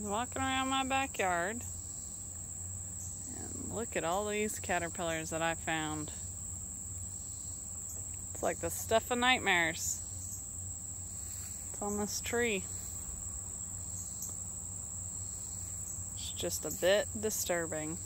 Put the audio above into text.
walking around my backyard and look at all these caterpillars that I found. It's like the stuff of nightmares. It's on this tree. It's just a bit disturbing.